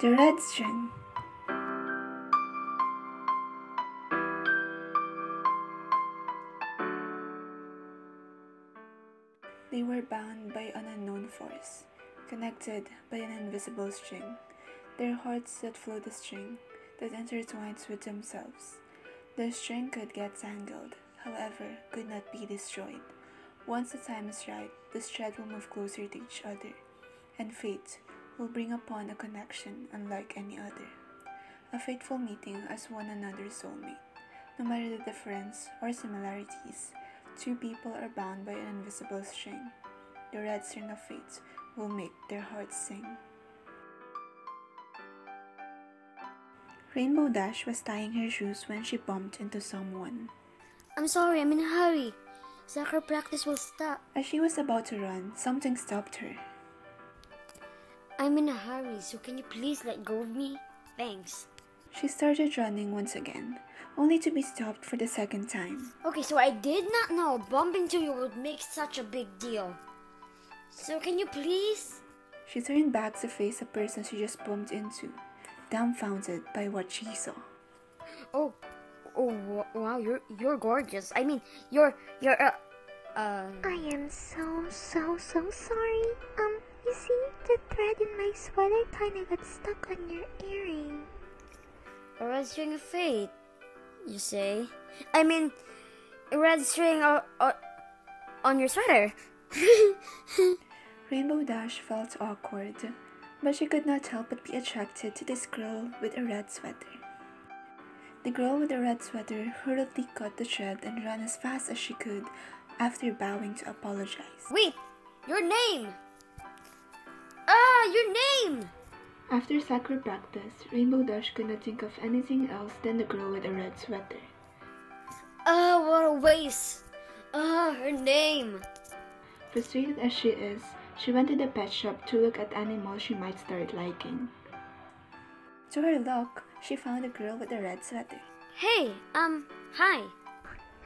The red string. They were bound by an unknown force, connected by an invisible string. Their hearts that flow the string, that intertwines with themselves. The string could get tangled, however, could not be destroyed. Once the time is right, the thread will move closer to each other, and fate will bring upon a connection unlike any other. A fateful meeting as one another's soulmate. No matter the difference or similarities, two people are bound by an invisible string. The red string of fate will make their hearts sing. Rainbow Dash was tying her shoes when she bumped into someone. I'm sorry, I'm in a hurry. Soccer practice will stop. As she was about to run, something stopped her. I'm in a hurry, so can you please let go of me? Thanks. She started running once again, only to be stopped for the second time. Okay, so I did not know bumping into you would make such a big deal. So can you please? She turned back to face the person she just bumped into, dumbfounded by what she saw. Oh, oh, wow, you're you're gorgeous. I mean, you're you're uh, uh. I am so, so, so sorry. Um, you see, the thread in my sweater kinda got stuck on your earring. A red string of fate, you say? I mean, a red string o- o- on your sweater. Rainbow Dash felt awkward, but she could not help but be attracted to this girl with a red sweater. The girl with the red sweater hurriedly cut the thread and ran as fast as she could after bowing to apologize. Wait, your name. Your name. After soccer practice, Rainbow Dash could not think of anything else than the girl with the red sweater. Ah, what a waste. Ah, her name. Frustrated as she is, she went to the pet shop to look at animals she might start liking. To her luck, she found a girl with a red sweater. Hey, um, hi.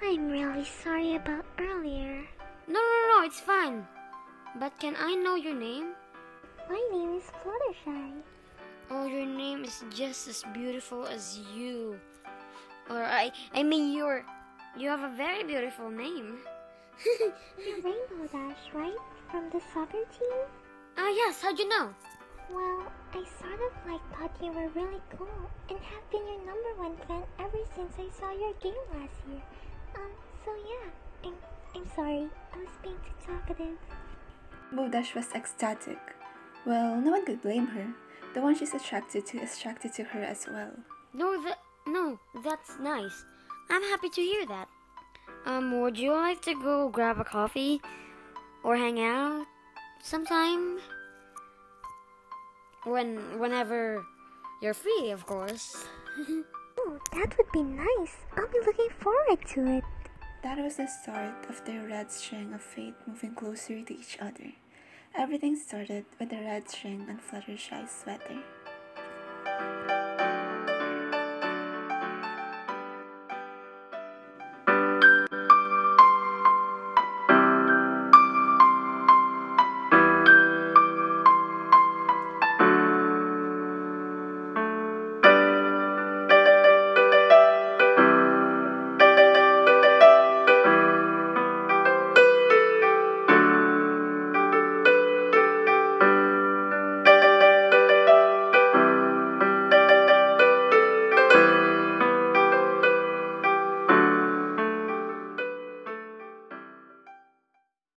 I'm really sorry about earlier. No, no, no, it's fine. But can I know your name? My name is Fluttershy. Oh, your name is just as beautiful as you. Or I, I mean, you're, you have a very beautiful name. You're Rainbow Dash, right? From the soccer team? Ah, yes. How'd you know? Well, I sort of like thought you were really cool and have been your number one fan ever since I saw your game last year. Um, so yeah, I'm, I'm sorry. I was being too talkative. Rainbow Dash was ecstatic. Well, no one could blame her. The one she's attracted to is attracted to her as well. No, that, no, that's nice. I'm happy to hear that. Um, would you like to go grab a coffee or hang out sometime? When, whenever you're free, of course. Oh, that would be nice. I'll be looking forward to it. That was the start of their red string of fate moving closer to each other. Everything started with the red string on Fluttershy's sweater.